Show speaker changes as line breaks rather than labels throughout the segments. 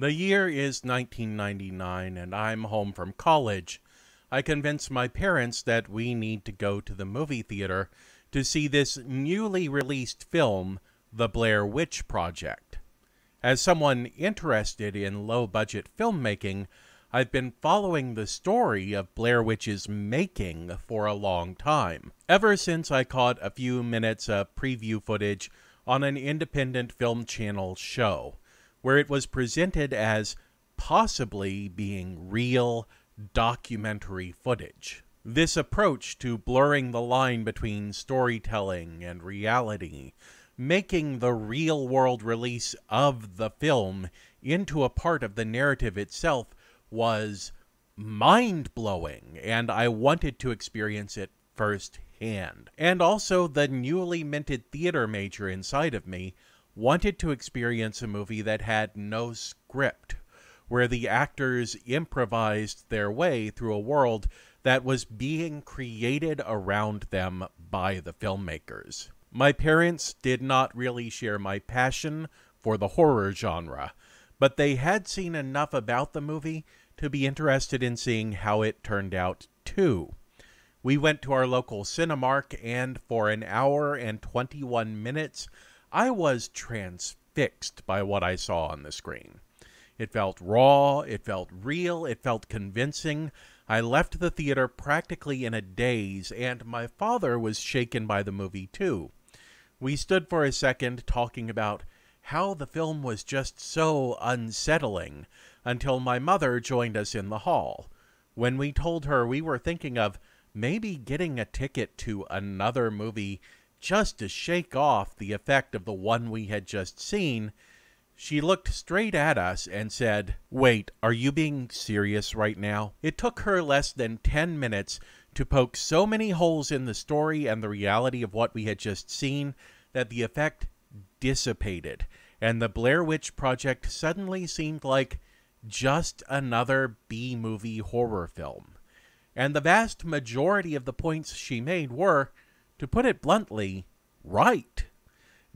The year is 1999, and I'm home from college. I convinced my parents that we need to go to the movie theater to see this newly released film, The Blair Witch Project. As someone interested in low budget filmmaking, I've been following the story of Blair Witch's making for a long time, ever since I caught a few minutes of preview footage on an independent film channel show, where it was presented as possibly being real documentary footage. This approach to blurring the line between storytelling and reality, making the real world release of the film into a part of the narrative itself, was mind blowing, and I wanted to experience it firsthand. And also, the newly minted theater major inside of me wanted to experience a movie that had no script, where the actors improvised their way through a world that was being created around them by the filmmakers. My parents did not really share my passion for the horror genre, but they had seen enough about the movie to be interested in seeing how it turned out too. We went to our local Cinemark, and for an hour and 21 minutes, I was transfixed by what I saw on the screen. It felt raw, it felt real, it felt convincing. I left the theater practically in a daze, and my father was shaken by the movie too. We stood for a second talking about how the film was just so unsettling until my mother joined us in the hall. When we told her we were thinking of maybe getting a ticket to another movie just to shake off the effect of the one we had just seen, she looked straight at us and said, Wait, are you being serious right now? It took her less than 10 minutes to poke so many holes in the story and the reality of what we had just seen that the effect dissipated, and the Blair Witch Project suddenly seemed like just another B movie horror film and the vast majority of the points she made were, to put it bluntly, right.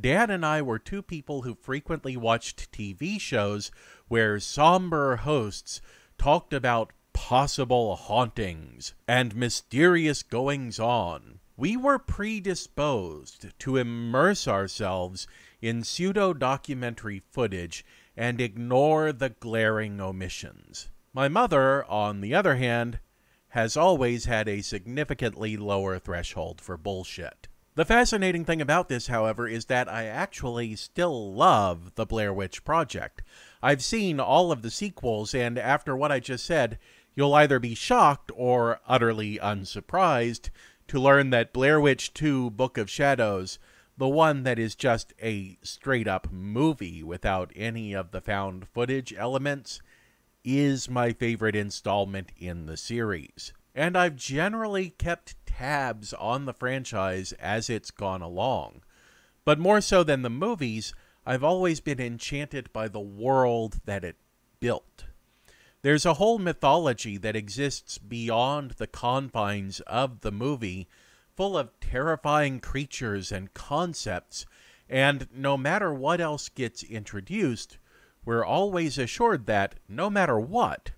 Dad and I were two people who frequently watched TV shows where somber hosts talked about possible hauntings and mysterious goings on. We were predisposed to immerse ourselves in pseudo documentary footage and ignore the glaring omissions. My mother, on the other hand, has always had a significantly lower threshold for bullshit. The fascinating thing about this, however, is that I actually still love the Blair Witch Project. I've seen all of the sequels, and after what I just said, you'll either be shocked or utterly unsurprised to learn that Blair Witch 2 Book of Shadows, the one that is just a straight up movie without any of the found footage elements, is my favorite installment in the series. And I've generally kept tabs on the franchise as it's gone along. But more so than the movies, I've always been enchanted by the world that it built. There's a whole mythology that exists beyond the confines of the movie, full of terrifying creatures and concepts, and no matter what else gets introduced, we're always assured that, no matter what,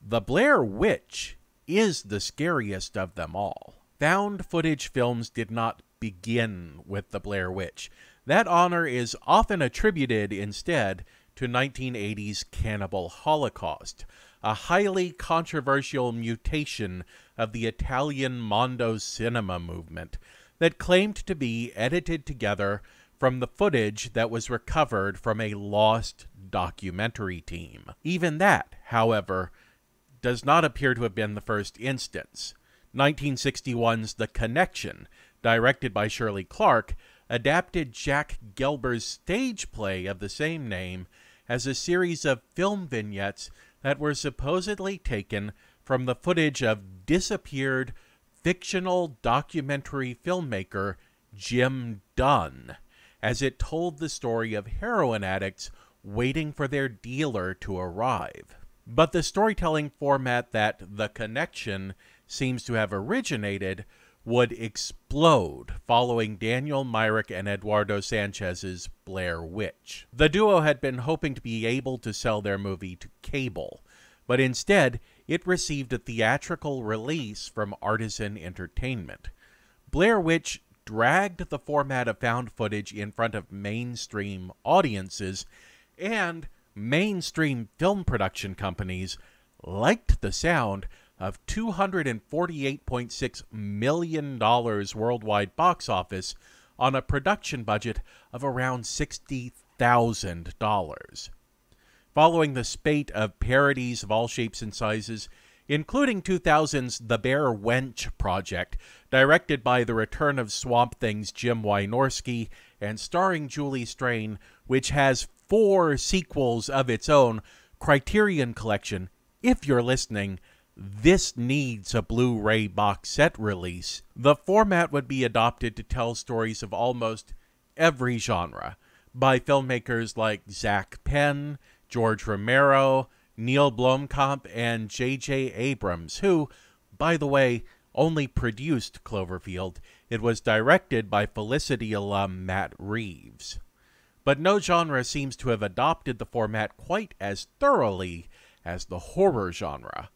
the Blair Witch is the scariest of them all. Found footage films did not begin with the Blair Witch. That honor is often attributed instead to 1980's Cannibal Holocaust, a highly controversial mutation of the Italian Mondo cinema movement that claimed to be edited together from the footage that was recovered from a lost documentary team. Even that, however, does not appear to have been the first instance. 1961's The Connection, directed by Shirley Clarke, adapted Jack Gelber's stage play of the same name as a series of film vignettes that were supposedly taken from the footage of disappeared fictional documentary filmmaker Jim Dunn, as it told the story of heroin addicts waiting for their dealer to arrive. But the storytelling format that The Connection seems to have originated would explode following Daniel Myrick and Eduardo Sanchez's Blair Witch. The duo had been hoping to be able to sell their movie to cable, but instead it received a theatrical release from Artisan Entertainment. Blair Witch dragged the format of found footage in front of mainstream audiences, and mainstream film production companies liked the sound of $248.6 million worldwide box office on a production budget of around $60,000. Following the spate of parodies of all shapes and sizes, including 2000's The Bear Wench Project, directed by the return of Swamp Thing's Jim Wynorski and starring Julie Strain, which has four sequels of its own, Criterion Collection, if you're listening, this needs a Blu ray box set release. The format would be adopted to tell stories of almost every genre by filmmakers like Zak Penn, George Romero, Neill Blomkamp, and J.J. Abrams, who, by the way, only produced Cloverfield. It was directed by Felicity alum Matt Reeves. But no genre seems to have adopted the format quite as thoroughly as the horror genre.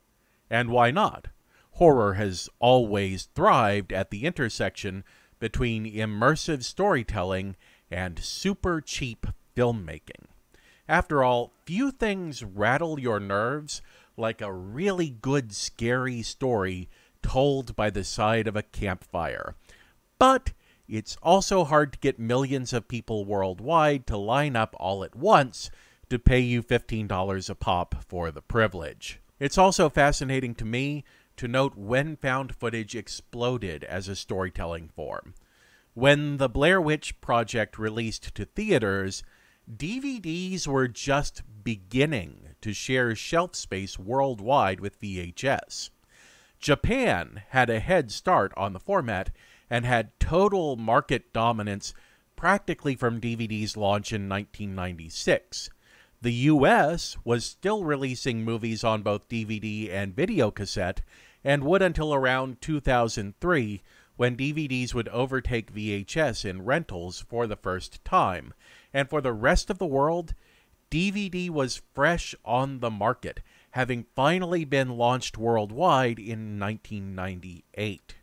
And why not? Horror has always thrived at the intersection between immersive storytelling and super cheap filmmaking. After all, few things rattle your nerves like a really good scary story told by the side of a campfire. But it's also hard to get millions of people worldwide to line up all at once to pay you $15 a pop for the privilege. It's also fascinating to me to note when found footage exploded as a storytelling form. When the Blair Witch Project released to theaters, DVDs were just beginning to share shelf space worldwide with VHS. Japan had a head start on the format and had total market dominance practically from DVD's launch in 1996. The US was still releasing movies on both DVD and video cassette, and would until around 2003 when DVDs would overtake VHS in rentals for the first time. And for the rest of the world, DVD was fresh on the market, having finally been launched worldwide in 1998.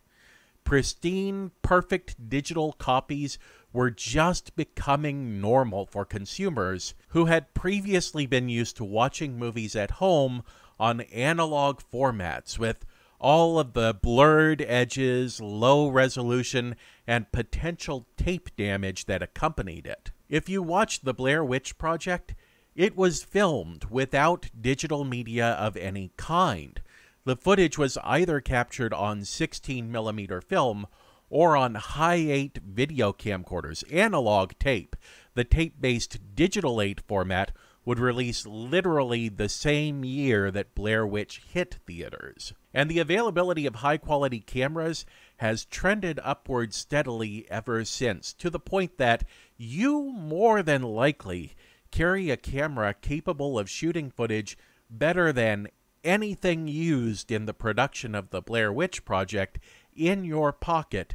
Pristine, perfect digital copies were just becoming normal for consumers who had previously been used to watching movies at home on analog formats with all of the blurred edges, low resolution, and potential tape damage that accompanied it. If you watched The Blair Witch Project, it was filmed without digital media of any kind. The footage was either captured on 16mm film or on Hi8 video camcorders, analog tape. The tape based Digital 8 format would release literally the same year that Blair Witch hit theaters. And the availability of high quality cameras has trended upward steadily ever since, to the point that you more than likely carry a camera capable of shooting footage better than anything used in the production of the Blair Witch Project in your pocket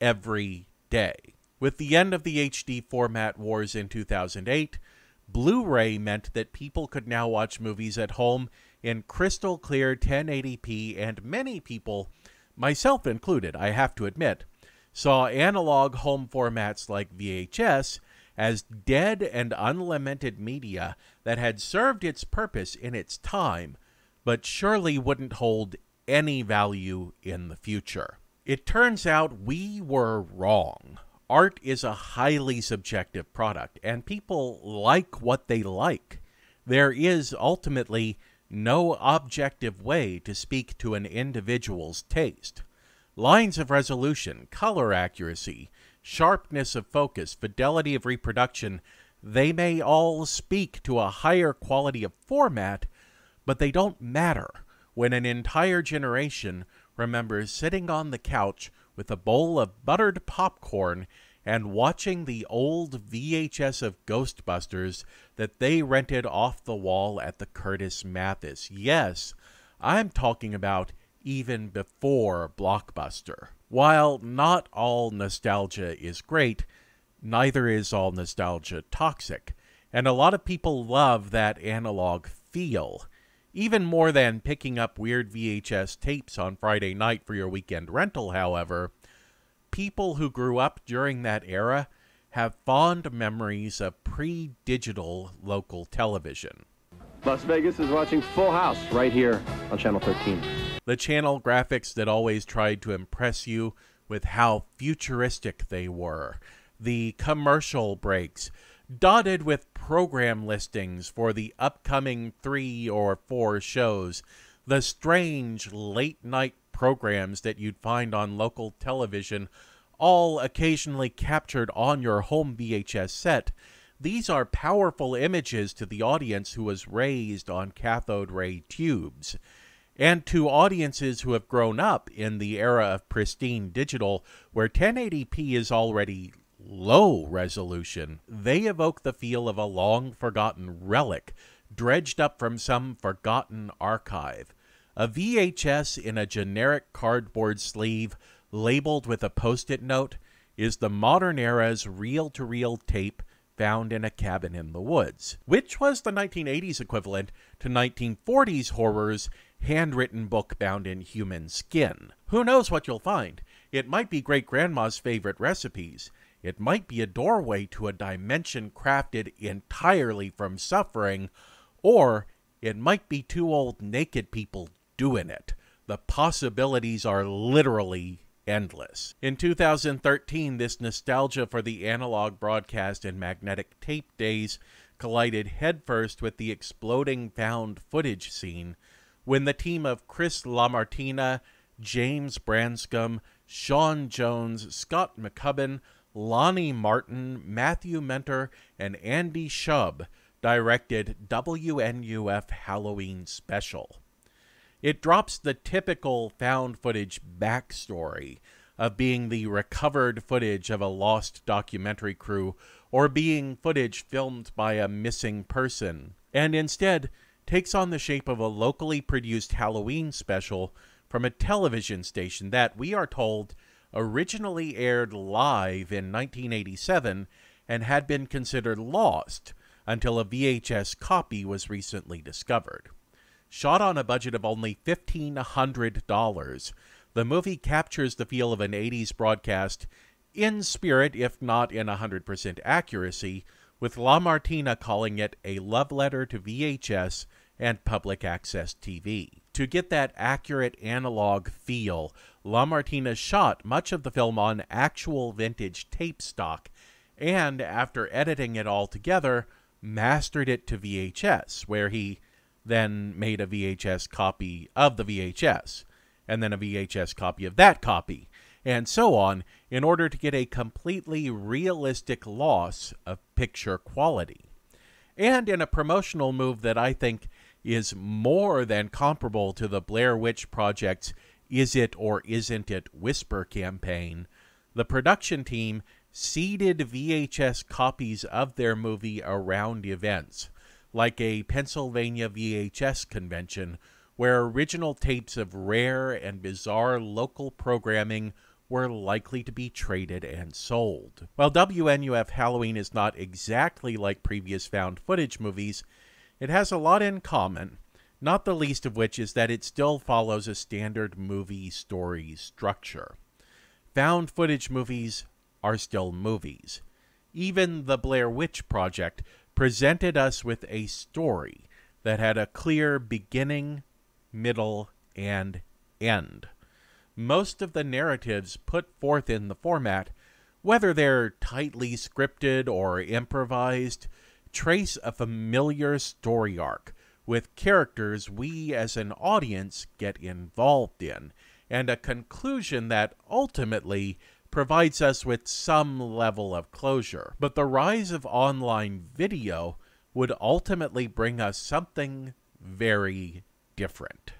every day. With the end of the HD format wars in 2008, Blu ray meant that people could now watch movies at home in crystal clear 1080p, and many people, myself included, I have to admit, saw analog home formats like VHS as dead and unlamented media that had served its purpose in its time, but surely wouldn't hold any value in the future. It turns out we were wrong. Art is a highly subjective product, and people like what they like. There is ultimately no objective way to speak to an individual's taste. Lines of resolution, color accuracy, sharpness of focus, fidelity of reproduction, they may all speak to a higher quality of format, but they don't matter when an entire generation remembers sitting on the couch with a bowl of buttered popcorn and watching the old VHS of Ghostbusters that they rented off the wall at the Curtis Mathes. Yes, I'm talking about even before Blockbuster. While not all nostalgia is great, neither is all nostalgia toxic. And a lot of people love that analog feel. Even more than picking up weird VHS tapes on Friday night for your weekend rental, however, people who grew up during that era have fond memories of pre digital local television.
Las Vegas is watching Full House right here on Channel 13.
The channel graphics that always tried to impress you with how futuristic they were. The commercial breaks, dotted with program listings for the upcoming three or four shows. The strange late night programs that you'd find on local television, all occasionally captured on your home VHS set these are powerful images to the audience who was raised on cathode ray tubes. And to audiences who have grown up in the era of pristine digital, where 1080p is already low resolution, they evoke the feel of a long forgotten relic dredged up from some forgotten archive. A VHS in a generic cardboard sleeve labeled with a post it note is the modern era's reel to reel tape found in a cabin in the woods, which was the 1980s equivalent to 1940s horror's handwritten book bound in human skin. Who knows what you'll find? It might be great grandma's favorite recipes. It might be a doorway to a dimension crafted entirely from suffering, or it might be two old naked people doing it. The possibilities are literally endless. In 2013, this nostalgia for the analog broadcast and magnetic tape days collided headfirst with the exploding found footage scene when the team of Chris LaMartina, James Branscombe, Sean Jones, Scott McCubbin, Lonnie Martin, Matthew Mentor, and Andy Shub directed WNUF Halloween Special. It drops the typical found footage backstory of being the recovered footage of a lost documentary crew or being footage filmed by a missing person, and instead takes on the shape of a locally produced Halloween special from a television station that, we are told, originally aired live in 1987 and had been considered lost until a VHS copy was recently discovered. Shot on a budget of only $1,500, the movie captures the feel of an 80s broadcast in spirit, if not in 100% accuracy, with LaMartina calling it a love letter to VHS and public access TV. To get that accurate analog feel, LaMartina shot much of the film on actual vintage tape stock, and after editing it all together, mastered it to VHS, where he then made a VHS copy of the VHS, and then a VHS copy of that copy, and so on, in order to get a completely realistic loss of picture quality. And in a promotional move that I think is more than comparable to the Blair Witch Project's Is It or Isn't It Whisper campaign, the production team seeded VHS copies of their movie around events like a Pennsylvania VHS convention where original tapes of rare and bizarre local programming were likely to be traded and sold. While WNUF Halloween is not exactly like previous found footage movies, it has a lot in common, not the least of which is that it still follows a standard movie story structure. Found footage movies are still movies. Even the Blair Witch Project presented us with a story that had a clear beginning, middle, and end. Most of the narratives put forth in the format, whether they're tightly scripted or improvised, trace a familiar story arc with characters we as an audience get involved in, and a conclusion that ultimately provides us with some level of closure. But the rise of online video would ultimately bring us something very different.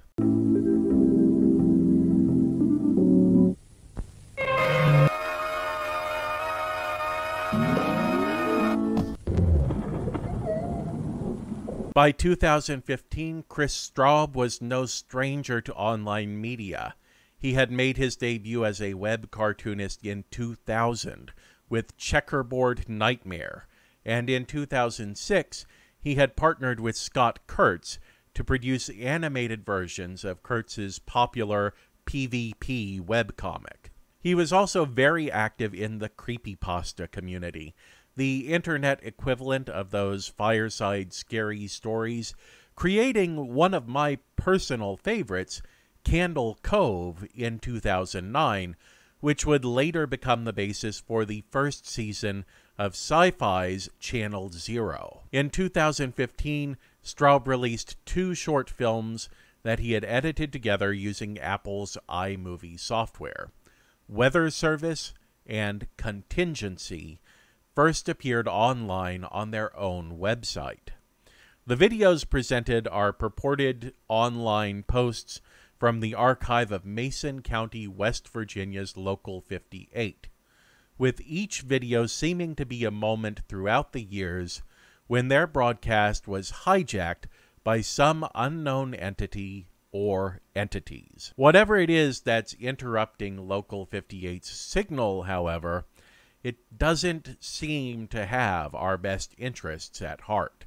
By 2015, Chris Straub was no stranger to online media. He had made his debut as a web cartoonist in 2000 with Checkerboard Nightmare, and in 2006 he had partnered with Scott Kurtz to produce animated versions of Kurtz's popular PvP webcomic. He was also very active in the creepypasta community, the internet equivalent of those fireside scary stories, creating one of my personal favorites, Candle Cove, in 2009, which would later become the basis for the first season of Syfy's Channel Zero. In 2015, Straub released two short films that he had edited together using Apple's iMovie software. Weather Service and Contingency first appeared online on their own website. The videos presented are purported online posts from the archive of Mason County, West Virginia's Local 58, with each video seeming to be a moment throughout the years when their broadcast was hijacked by some unknown entity or entities. Whatever it is that's interrupting Local 58's signal, however, it doesn't seem to have our best interests at heart.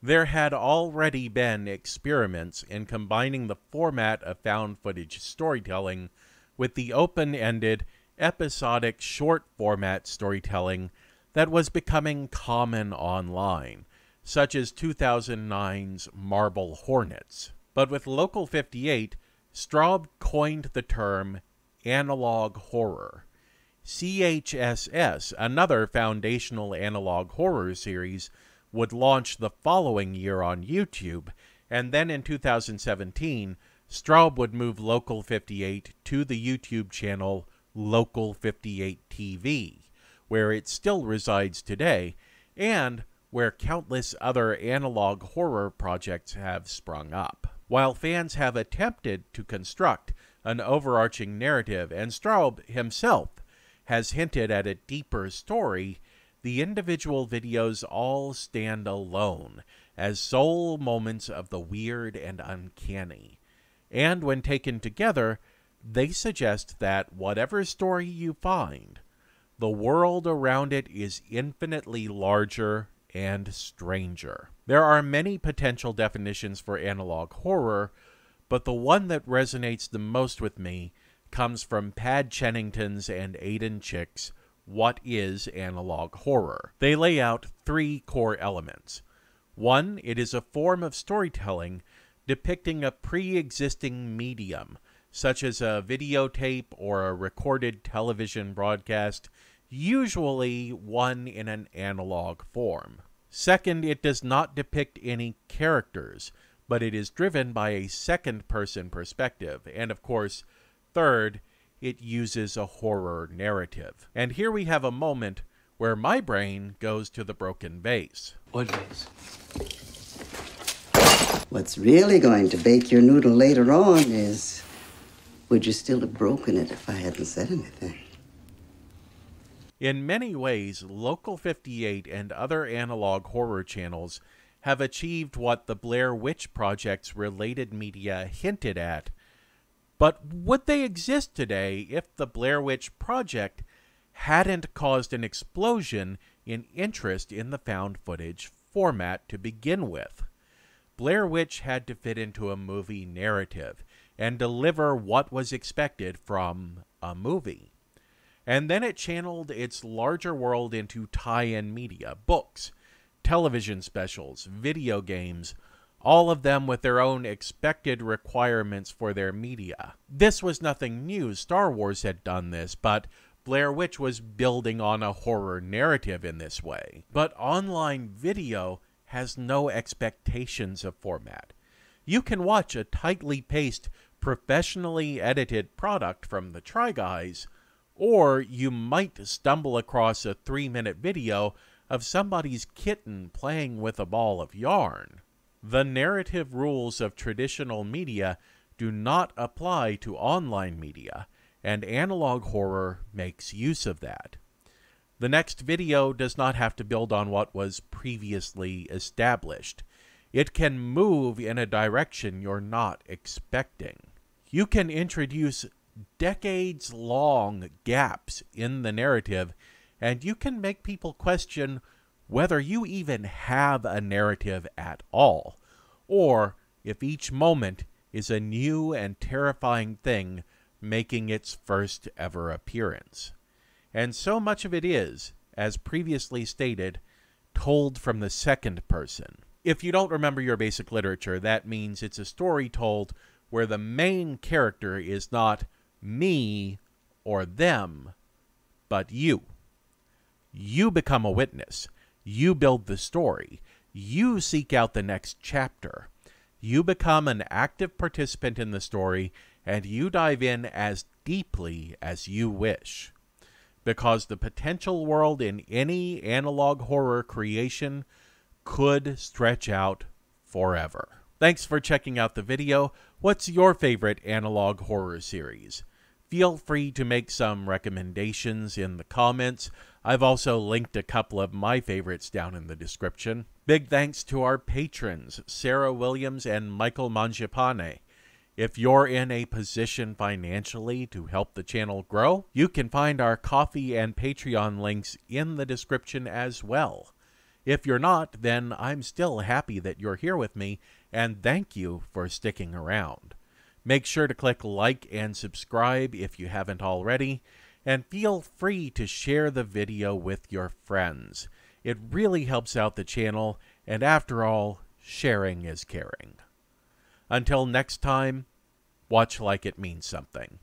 There had already been experiments in combining the format of found footage storytelling with the open ended, episodic, short format storytelling that was becoming common online, such as 2009's Marble Hornets. But with Local 58, Straub coined the term analog horror. CHSS, another foundational analog horror series, would launch the following year on YouTube, and then in 2017, Straub would move Local 58 to the YouTube channel Local 58 TV, where it still resides today, and where countless other analog horror projects have sprung up. While fans have attempted to construct an overarching narrative, and Straub himself has hinted at a deeper story, the individual videos all stand alone as sole moments of the weird and uncanny. And when taken together, they suggest that whatever story you find, the world around it is infinitely larger and stranger. There are many potential definitions for analog horror, but the one that resonates the most with me comes from Pad Chennington's and Aidan Chick's what is analog horror. They lay out three core elements. One, it is a form of storytelling depicting a pre existing medium, such as a videotape or a recorded television broadcast, usually one in an analog form. Second, it does not depict any characters, but it is driven by a second person perspective. And of course, third, it uses a horror narrative. And here we have a moment where my brain goes to the broken vase.
What vase?
What's really going to bake your noodle later on is would you still have broken it if I hadn't said anything?
In many ways, Local 58 and other analog horror channels have achieved what the Blair Witch Project's related media hinted at but would they exist today if the Blair Witch Project hadn't caused an explosion in interest in the found footage format to begin with? Blair Witch had to fit into a movie narrative and deliver what was expected from a movie. And then it channeled its larger world into tie in media, books, television specials, video games, all of them with their own expected requirements for their media. This was nothing new. Star Wars had done this, but Blair Witch was building on a horror narrative in this way. But online video has no expectations of format. You can watch a tightly paced, professionally edited product from the Try Guys, or you might stumble across a three minute video of somebody's kitten playing with a ball of yarn. The narrative rules of traditional media do not apply to online media, and analog horror makes use of that. The next video does not have to build on what was previously established. It can move in a direction you're not expecting. You can introduce decades long gaps in the narrative, and you can make people question whether you even have a narrative at all, or if each moment is a new and terrifying thing making its first ever appearance. And so much of it is, as previously stated, told from the second person. If you don't remember your basic literature, that means it's a story told where the main character is not me or them, but you. You become a witness. You build the story. You seek out the next chapter. You become an active participant in the story and you dive in as deeply as you wish. Because the potential world in any analog horror creation could stretch out forever. Thanks for checking out the video. What's your favorite analog horror series? Feel free to make some recommendations in the comments. I've also linked a couple of my favorites down in the description. Big thanks to our patrons, Sarah Williams and Michael Mangiapane. If you're in a position financially to help the channel grow, you can find our Ko-fi and Patreon links in the description as well. If you're not, then I'm still happy that you're here with me, and thank you for sticking around. Make sure to click like and subscribe if you haven't already, and feel free to share the video with your friends. It really helps out the channel, and after all, sharing is caring. Until next time, watch like it means something.